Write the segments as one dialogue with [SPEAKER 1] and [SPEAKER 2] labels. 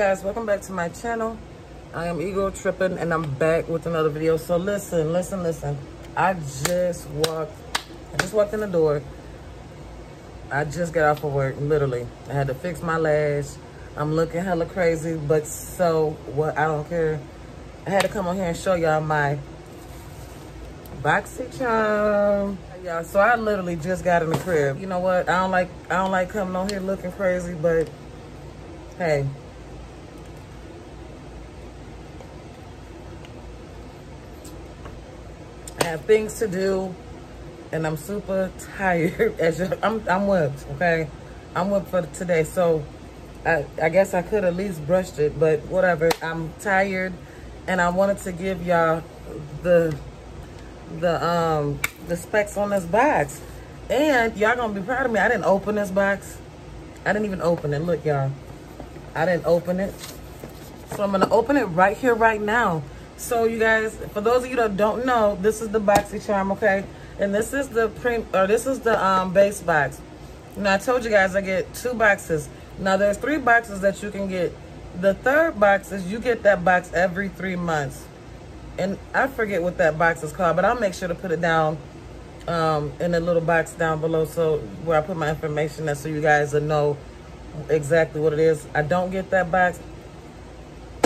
[SPEAKER 1] guys welcome back to my channel. I am ego tripping and i'm back with another video. So listen listen listen. I just walked i just walked in the door. I just got off of work literally. I had to fix my lash. I'm looking hella crazy but so what i don't care. I had to come on here and show y'all my BoxyCharm yeah so i literally just got in the crib. You know what? I don't like i don't like coming on here looking crazy but hey I have things to do and I'm super tired. As I'm, I'm whipped, okay? I'm whipped for today. So I, I guess I could at least brushed it, but whatever. I'm tired and I wanted to give y'all the the um the specs on this box. And y'all gonna be proud of me. I didn't open this box. I didn't even open it. Look, y'all. I didn't open it. So I'm gonna open it right here, right now. So you guys, for those of you that don't know, this is the boxy charm, okay? And this is the pre or this is the um, base box. Now I told you guys I get two boxes. Now there's three boxes that you can get. The third box is you get that box every three months. And I forget what that box is called, but I'll make sure to put it down um, in the little box down below so where I put my information there so you guys will know exactly what it is. I don't get that box.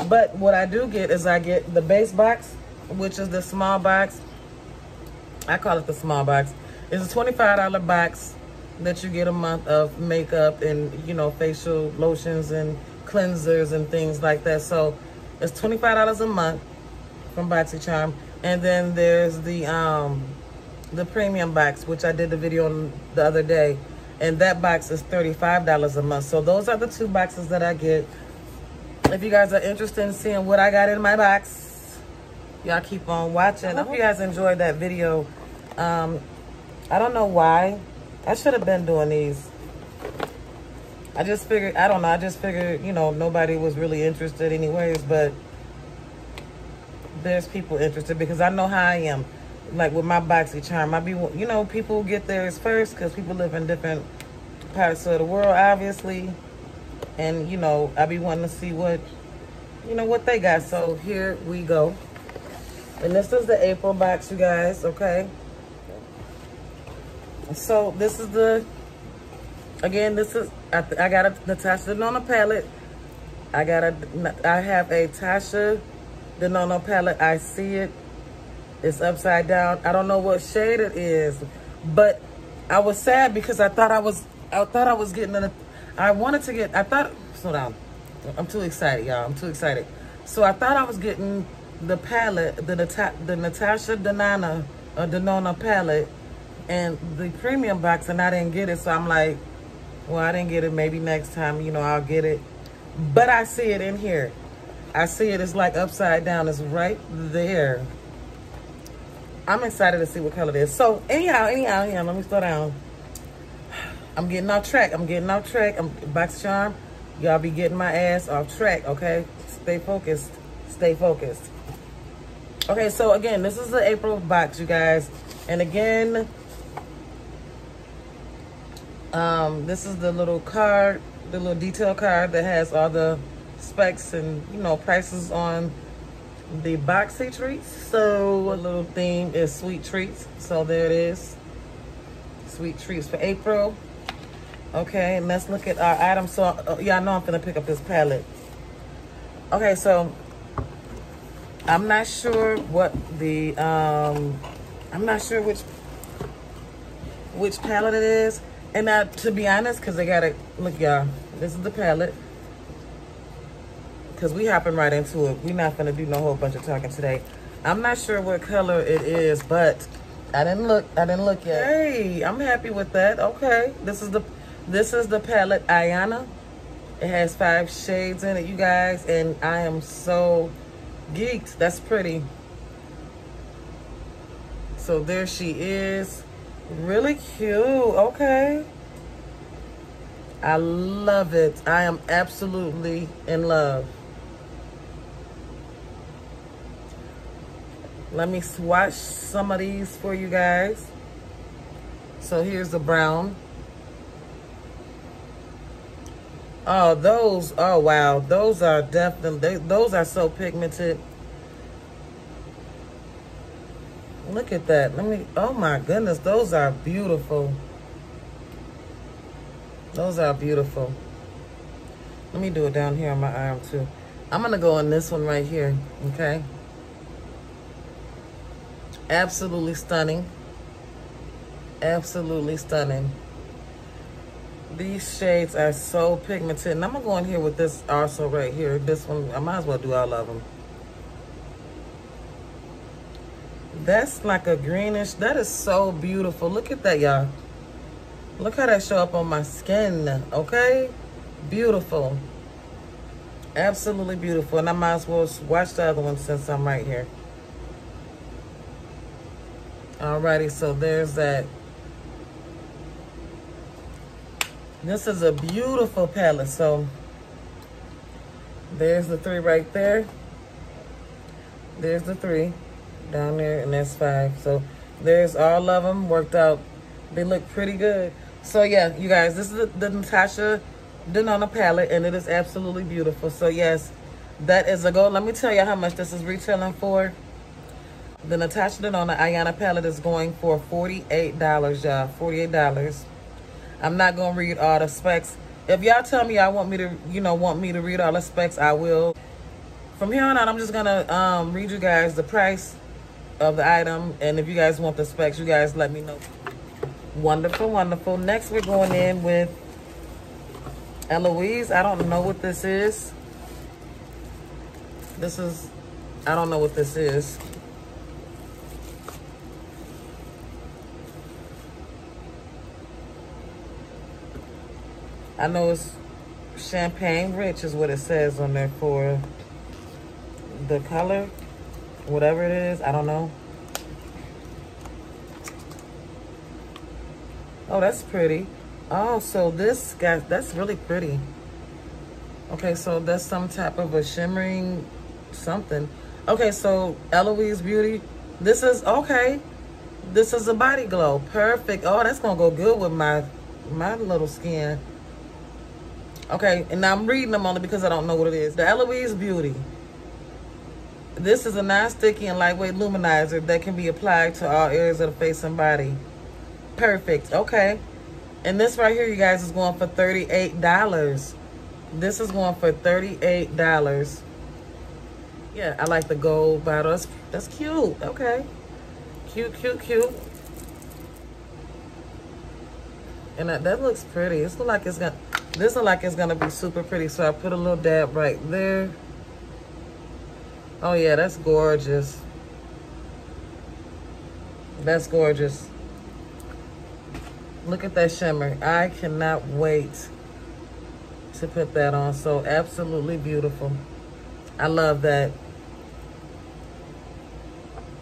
[SPEAKER 1] But what I do get is I get the base box, which is the small box. I call it the small box. It's a $25 box that you get a month of makeup and, you know, facial lotions and cleansers and things like that. So it's $25 a month from BoxyCharm. And then there's the um, the premium box, which I did the video on the other day. And that box is $35 a month. So those are the two boxes that I get if you guys are interested in seeing what I got in my box, y'all keep on watching. I hope you guys enjoyed that video. Um, I don't know why. I should have been doing these. I just figured, I don't know, I just figured, you know, nobody was really interested anyways, but there's people interested because I know how I am. Like with my boxy charm, I be, you know, people get theirs first because people live in different parts of the world, obviously and you know i be wanting to see what you know what they got. So here we go. And this is the april box you guys okay? So this is the again this is i, I got a natasha denona palette. I got a i have a tasha denona palette. I see it. It's upside down. I don't know what shade it is but i was sad because i thought i was i thought i was getting a I wanted to get, I thought, slow down. I'm too excited, y'all. I'm too excited. So I thought I was getting the palette, the, the Natasha Denona, uh, Denona palette, and the premium box, and I didn't get it. So I'm like, well, I didn't get it. Maybe next time, you know, I'll get it. But I see it in here. I see it. It's like upside down. It's right there. I'm excited to see what color it is. So anyhow, anyhow, anyhow, let me slow down. I'm getting off track. I'm getting off track. I'm box charm. Y'all be getting my ass off track, okay? Stay focused. Stay focused. Okay, so again, this is the April box, you guys. And again, um, this is the little card, the little detail card that has all the specs and, you know, prices on the boxy treats. So a little theme is sweet treats. So there it is. Sweet treats for April. Okay, and let's look at our items. So, uh, yeah, I know I'm gonna pick up this palette. Okay, so I'm not sure what the, um, I'm not sure which, which palette it is. And now, to be honest, because I got to, look, y'all, this is the palette. Because we hopping right into it. We're not gonna do no whole bunch of talking today. I'm not sure what color it is, but I didn't look, I didn't look yet. Hey, I'm happy with that. Okay, this is the, this is the palette Ayana. It has five shades in it, you guys, and I am so geeked. That's pretty. So there she is. Really cute. Okay. I love it. I am absolutely in love. Let me swatch some of these for you guys. So here's the brown. Oh, those, oh wow, those are definitely, they, those are so pigmented. Look at that. Let me, oh my goodness, those are beautiful. Those are beautiful. Let me do it down here on my arm too. I'm gonna go on this one right here, okay? Absolutely stunning. Absolutely stunning. These shades are so pigmented. And I'm going to go in here with this also right here. This one, I might as well do all of them. That's like a greenish. That is so beautiful. Look at that, y'all. Look how that show up on my skin, okay? Beautiful. Absolutely beautiful. And I might as well watch the other one since I'm right here. Alrighty, so there's that. This is a beautiful palette. So there's the three right there. There's the three down there, and that's five. So there's all of them worked out. They look pretty good. So yeah, you guys, this is the, Natasha Denona palette, and it is absolutely beautiful. So yes, that is a goal. Let me tell you how much this is retailing for. The Natasha Denona Ayana palette is going for $48, y'all. $48. I'm not gonna read all the specs. If y'all tell me I want me to, you know, want me to read all the specs, I will. From here on out, I'm just gonna um, read you guys the price of the item, and if you guys want the specs, you guys let me know. Wonderful, wonderful. Next, we're going in with Eloise. I don't know what this is. This is, I don't know what this is. I know it's champagne rich is what it says on there for the color. Whatever it is, I don't know. Oh, that's pretty. Oh, so this, guy, that's really pretty. Okay, so that's some type of a shimmering something. Okay, so Eloise Beauty. This is, okay. This is a body glow. Perfect. Oh, that's to go good with my, my little skin. Okay, and I'm reading them only because I don't know what it is. The Eloise Beauty. This is a non-sticky and lightweight luminizer that can be applied to all areas of the face and body. Perfect. Okay. And this right here, you guys, is going for $38. This is going for $38. Yeah, I like the gold bottle. That's, that's cute. Okay. Cute, cute, cute. And that, that looks pretty. It's look like it's gonna this look like it's gonna be super pretty. So I put a little dab right there. Oh yeah, that's gorgeous. That's gorgeous. Look at that shimmer. I cannot wait to put that on. So absolutely beautiful. I love that.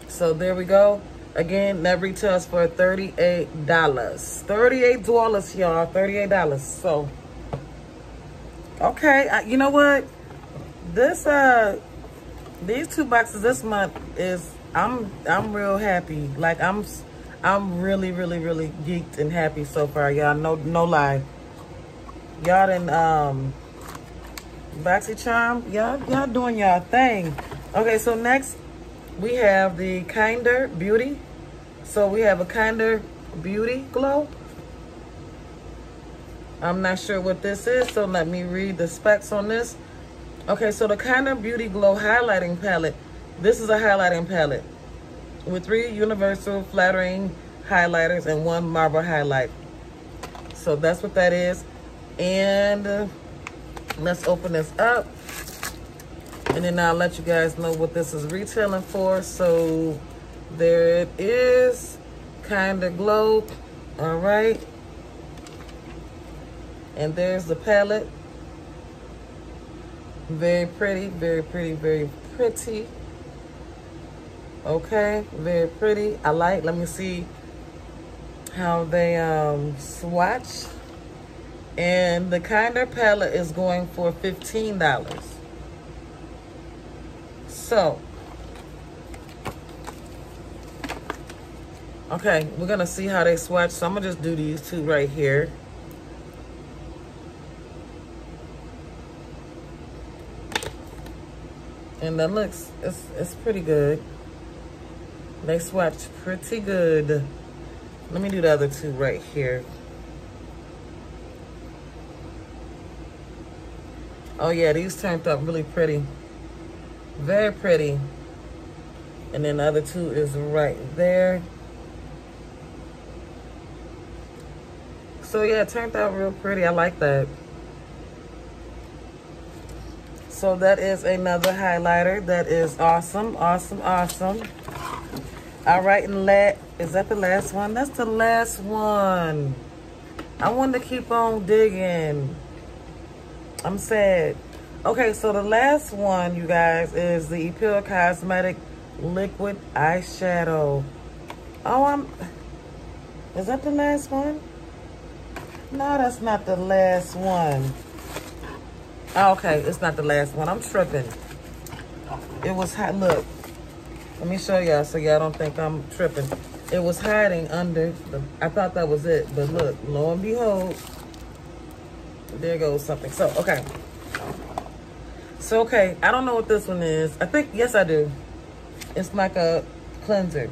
[SPEAKER 1] So there we go. Again, that retails for $38. $38, y'all. $38. So Okay, uh, you know what? This uh, these two boxes this month is I'm I'm real happy. Like I'm I'm really really really geeked and happy so far, y'all. No no lie. Y'all done um, BoxyCharm, y'all y'all doing y'all thing. Okay, so next we have the Kinder Beauty. So we have a Kinder Beauty Glow. I'm not sure what this is, so let me read the specs on this. Okay, so the Kinder Beauty Glow Highlighting Palette. This is a highlighting palette with three universal flattering highlighters and one marble highlight. So that's what that is. And uh, let's open this up. And then I'll let you guys know what this is retailing for. So there it is. Kinder Glow. All right. And there's the palette. Very pretty, very pretty, very pretty. Okay, very pretty. I like, let me see how they um, swatch. And the Kinder palette is going for $15. So, okay, we're gonna see how they swatch. So I'm gonna just do these two right here. And that looks, it's, it's pretty good. They swatched pretty good. Let me do the other two right here. Oh yeah, these turned up really pretty. Very pretty. And then the other two is right there. So yeah, it turned out real pretty. I like that. So that is another highlighter. That is awesome, awesome, awesome. All right, and let is that the last one? That's the last one. I want to keep on digging. I'm sad. Okay, so the last one, you guys, is the Appeal Cosmetic Liquid Eyeshadow. Oh, I'm... Is that the last one? No, that's not the last one. Oh, okay, it's not the last one. I'm tripping. It was hot. Look, let me show y'all so y'all don't think I'm tripping. It was hiding under the. I thought that was it, but look, lo and behold, there goes something. So okay. So okay, I don't know what this one is. I think yes, I do. It's like a cleanser.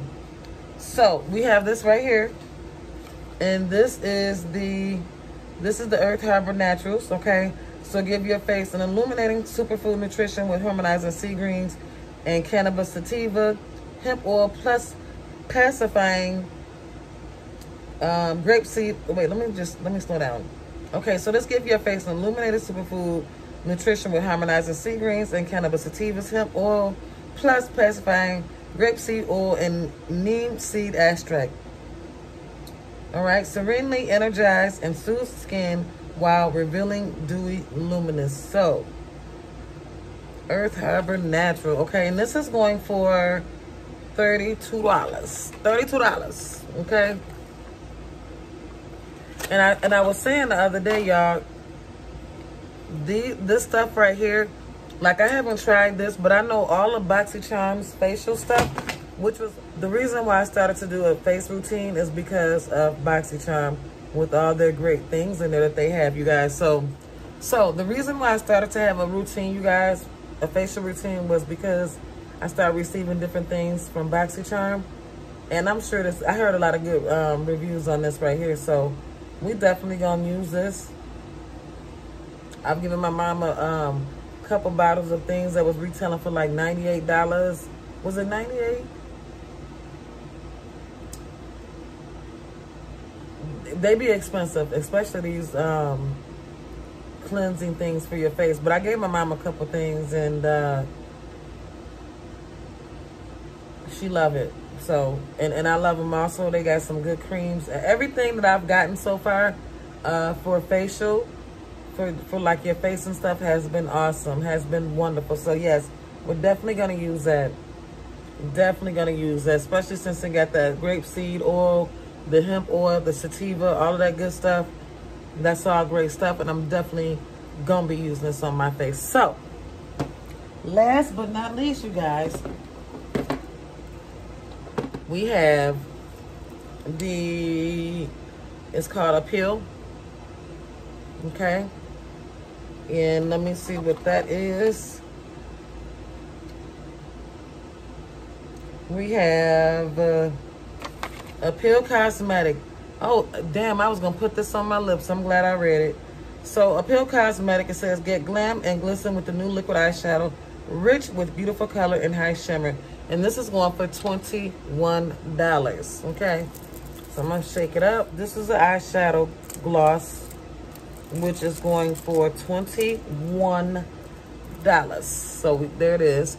[SPEAKER 1] So we have this right here. And this is the this is the Earth Harbor Naturals, okay? So give your face an illuminating superfood nutrition with harmonizing sea greens and cannabis sativa, hemp oil, plus pacifying um, grapeseed. Wait, let me just, let me slow down. Okay, so this give your face an illuminated superfood nutrition with harmonizing sea greens and cannabis sativas, hemp oil, plus pacifying grapeseed oil and neem seed extract. All right, serenely energized and soothe skin while revealing dewy luminous. So, Earth Harbor Natural. Okay, and this is going for $32. $32, okay? And I and I was saying the other day, y'all, the this stuff right here, like I haven't tried this, but I know all of Boxy BoxyCharm's facial stuff which was the reason why I started to do a face routine is because of Boxy BoxyCharm with all their great things in there that they have, you guys. So, so the reason why I started to have a routine, you guys, a facial routine was because I started receiving different things from BoxyCharm. And I'm sure this, I heard a lot of good um, reviews on this right here. So we definitely gonna use this. I've given my mom a um, couple bottles of things that was retailing for like $98. Was it 98 they be expensive, especially these um, cleansing things for your face. But I gave my mom a couple things and uh, she love it. So, and, and I love them also. They got some good creams. Everything that I've gotten so far uh, for facial, for, for like your face and stuff has been awesome, has been wonderful. So yes, we're definitely going to use that. Definitely going to use that, especially since it got that grapeseed oil, the hemp oil, the sativa, all of that good stuff. That's all great stuff, and I'm definitely gonna be using this on my face. So, last but not least, you guys, we have the, it's called Appeal, okay? And let me see what that is. We have, uh, Appeal Cosmetic. Oh, damn, I was going to put this on my lips. I'm glad I read it. So, Appeal Cosmetic, it says, get glam and glisten with the new liquid eyeshadow, rich with beautiful color and high shimmer. And this is going for $21, okay? So, I'm going to shake it up. This is an eyeshadow gloss, which is going for $21. So, we, there it is.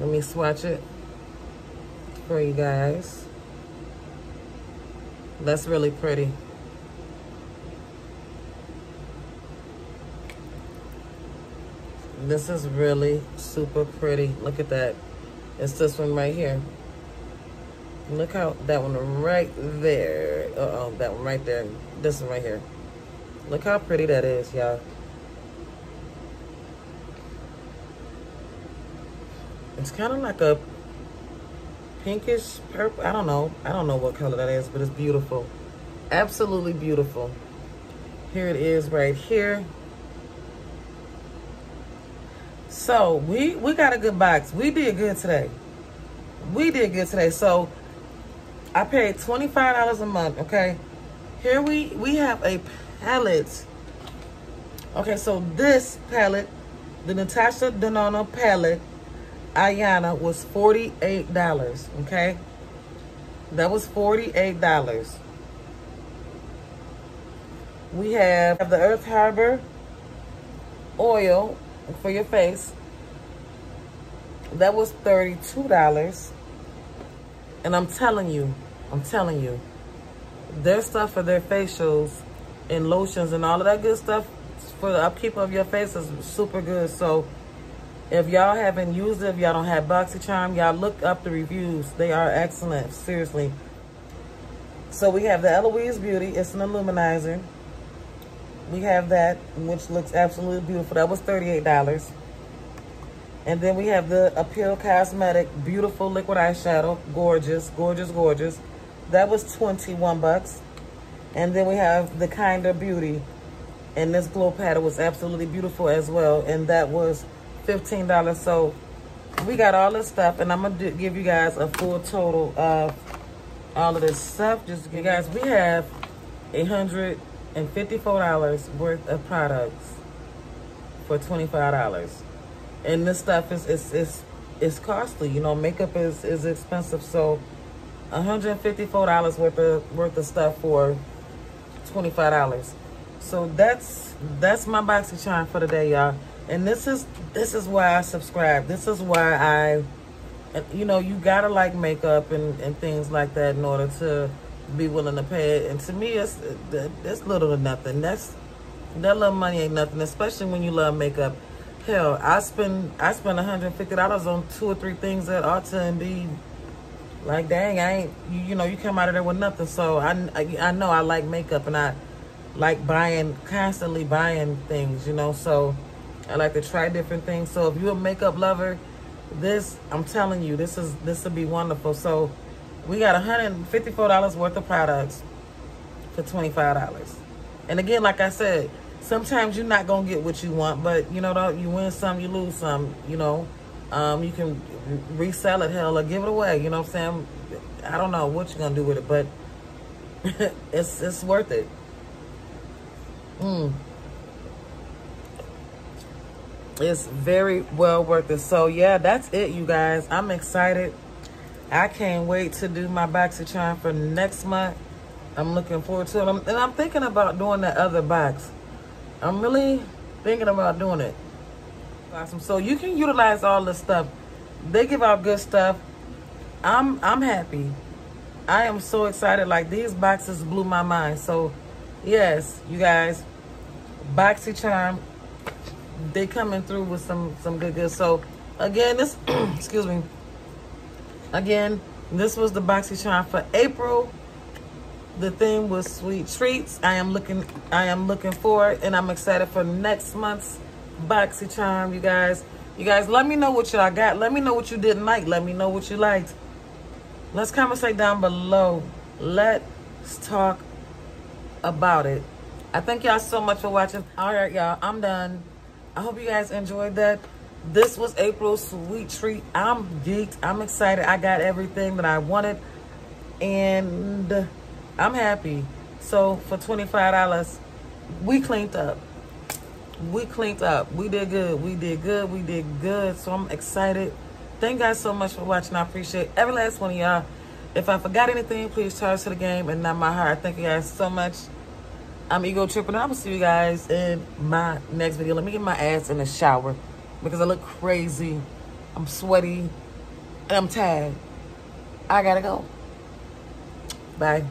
[SPEAKER 1] Let me swatch it for you guys. That's really pretty. This is really super pretty. Look at that. It's this one right here. Look how, that one right there. Uh-oh, that one right there. This one right here. Look how pretty that is, y'all. It's kind of like a pinkish purple. I don't know. I don't know what color that is, but it's beautiful. Absolutely beautiful. Here it is right here. So we we got a good box. We did good today. We did good today. So I paid $25 a month, okay? Here we we have a palette. Okay, so this palette, the Natasha Denona palette, Ayana was $48, okay? That was $48. We have the Earth Harbor oil for your face. That was $32. And I'm telling you, I'm telling you, their stuff for their facials and lotions and all of that good stuff for the upkeep of your face is super good. So if y'all haven't used it, if y'all don't have BoxyCharm, y'all look up the reviews. They are excellent, seriously. So we have the Eloise Beauty. It's an illuminizer. We have that, which looks absolutely beautiful. That was $38. And then we have the Appeal Cosmetic Beautiful Liquid Eyeshadow. Gorgeous, gorgeous, gorgeous. That was 21 bucks. And then we have the Kinder Beauty. And this glow paddle was absolutely beautiful as well. And that was $15. So we got all this stuff. And I'm going to give you guys a full total of all of this stuff. Just you guys, we have $154 worth of products for $25 and this stuff is is is is costly. You know, makeup is is expensive. So, one hundred fifty four dollars worth of worth of stuff for twenty five dollars. So that's that's my BoxyCharm for today, y'all. And this is this is why I subscribe. This is why I, you know, you gotta like makeup and and things like that in order to be willing to pay it. And to me, it's it's little to nothing. That's that little money ain't nothing, especially when you love makeup Hell, I spend I spend $150 on two or three things at Ulta and be like, dang, I ain't, you, you know, you come out of there with nothing. So I, I, I know I like makeup and I like buying, constantly buying things, you know, so I like to try different things. So if you're a makeup lover, this, I'm telling you, this is, this will be wonderful. So we got $154 worth of products for $25. And again, like I said, sometimes you're not gonna get what you want, but you know, you win some, you lose some. You know, um, you can resell it, hell, or give it away. You know what I'm saying? I don't know what you're gonna do with it, but it's it's worth it. Mm. It's very well worth it. So yeah, that's it, you guys. I'm excited. I can't wait to do my boxy charm for next month. I'm looking forward to it. I'm, and I'm thinking about doing that other box. I'm really thinking about doing it. Awesome. So you can utilize all this stuff. They give out good stuff. I'm I'm happy. I am so excited. Like these boxes blew my mind. So yes, you guys, BoxyCharm, they coming through with some some good good. So again, this excuse me. Again, this was the boxy charm for April the theme was sweet treats. I am looking I am looking forward and I'm excited for next month's boxy charm, you guys. You guys, let me know what y'all got. Let me know what you didn't like. Let me know what you liked. Let's conversate down below. Let's talk about it. I thank y'all so much for watching. All right, y'all, I'm done. I hope you guys enjoyed that. This was April's sweet treat. I'm geeked. I'm excited. I got everything that I wanted. And I'm happy. So for $25, we cleaned up. We cleaned up. We did good. We did good. We did good. So I'm excited. Thank you guys so much for watching. I appreciate every last one of y'all. If I forgot anything, please charge to the game and not my heart. Thank you guys so much. I'm Ego Tripping. I will see you guys in my next video. Let me get my ass in the shower because I look crazy. I'm sweaty and I'm tired. I gotta go. Bye.